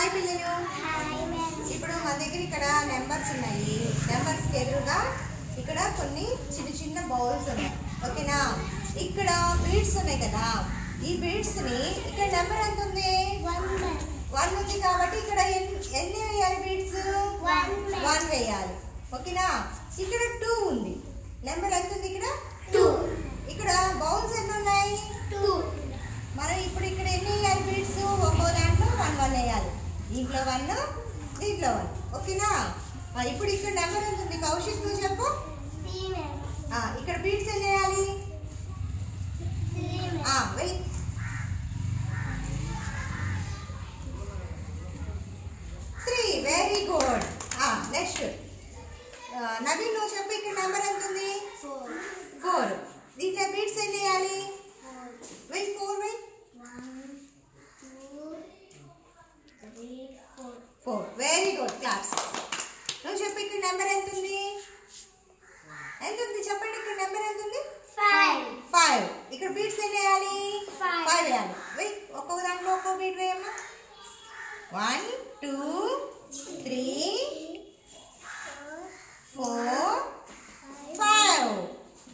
Hi పిల్లలు. ఇప్పుడు మన దగ్గర ఇక్కడ నెంబర్స్ ఉన్నాయి. నెంబర్స్ ఎదురుగా ఇక్కడ కొన్ని చిన్న చిన్న బౌల్స్ ఉన్నాయి. ఓకేనా ఇక్కడ బీడ్స్ ఉన్నాయి కదా? ఈ బీడ్స్ని ఇక్కడ నెంబర్ ఎంత ఉంది? వన్ ఉంది కాబట్టి ఇక్కడ ఎన్ని వేయాలి బీడ్స్ వన్ వేయాలి. ఓకేనా ఇక్కడ టూ ఉంది. నెంబర్ ఎంత ఉంది ఇక్కడ? టూ ఇక్కడ బౌల్స్ ఎన్ని ఉన్నాయి మనం ఇప్పుడు ఇక్కడ ఎన్ని వేయాలి బీడ్స్ ఒక్కో దాంట్లో వన్ వన్ వేయాలి దీంట్లో వన్ వన్ ఓకేనా? ఇప్పుడు ఇక్కడ నెంబర్ ఎంత ఉంది? కౌశిక్ నువ్వు చెప్పు. ఇక్కడ వేయాలి ఆ, వెయ్ three very good next Naveen నువ్వు చెప్పు ఇక్కడ నెంబర్ ఎంత ఉంది ఫోర్ దీంట్లో బీడ్స్ ఎన్ని వేయాలి వెయ్ ఫోర్ వెయ్ ఫోర్ వెరీ గుడ్ క్లాస్ నువ్వు చెప్పు ఇక్కడ నెంబర్ ఎంత ఉంది ఎంత ఉంది చెప్పండి ఇక్కడ నెంబర్ ఎంత ఉంది ఫైవ్ ఇక్కడ బీట్స్ ఎన్ని వేయాలి Five. ఫైవ్ వేయాలి వెయ్ ఒక్కొక్క దాంట్లో ఒక్కో beat వేయమ్మా. One two three four five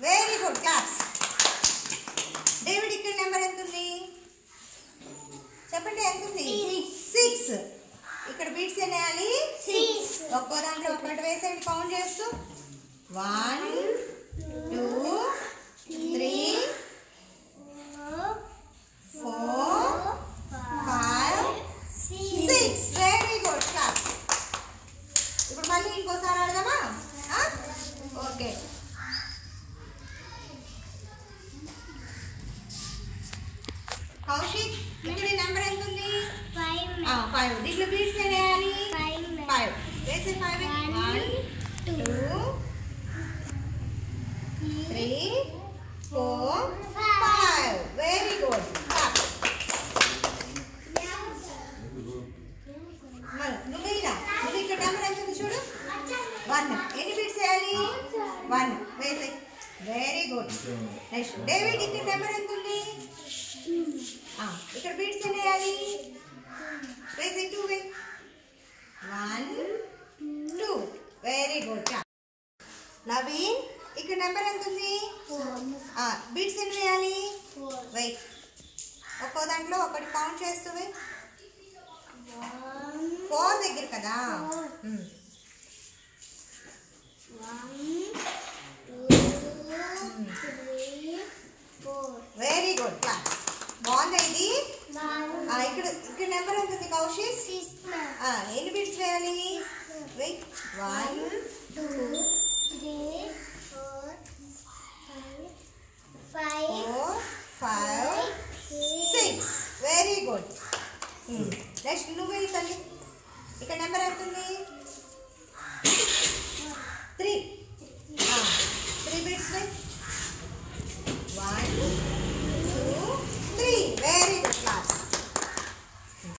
very good class David ఇక్కడ నెంబర్ ఎంత ఉంది చెప్పండి ఎంత ఉంది. సిక్స్ ఇక్కడ బీట్స్ ఎన్ని వేయాలి ఒక్కో దాంట్లో ఒకటి వేసేయండి కౌంట్ చేస్తూ. One two three four five six very good class ఇప్పుడు మళ్ళీ ఇంకోసారి అడగమా ఓకే ఇక్కడ నెంబర్ ఎంత ఉంది ఫైవ్ దీంట్లో బీట్స్ ఎన్ని వేయాలి ఫైవ్ వేసే five one two three four five very good నువ్వు ఇలా. నువ్వు ఇక్కడ నెంబర్ ఎంత ఉంది చూడు వన్ ఎన్ని బీట్స్ వేయాలి వన్ వేసే నెక్స్ట్ డేవిడ్ ఇక్కడ నెంబర్ ఎంత ఉంది ఆ, ఇక్కడ బీట్స్ ఎన్ని వేయాలి వేసే టూ వే one two very good Naveen ఇక్కడ నెంబర్ ఎంత ఉంది బీట్స్ ఎన్ని వేయాలి? వెయిట్ ఒక్కో దాంట్లో ఒకటి కౌంట్ చేస్తూ వెయ్ ఫోర్ దగ్గర కదా ఉమ్. వెరీ గుడ్ క్లాస్ బాగుందా ఇది? ఇక్కడ ఇక్కడ నెంబర్ ఎంత ఉంది కౌశిక్ ఎన్ని బీట్స్ వేయాలి? Wait one four five six very good next నువ్వు ఇక్కడ నెంబర్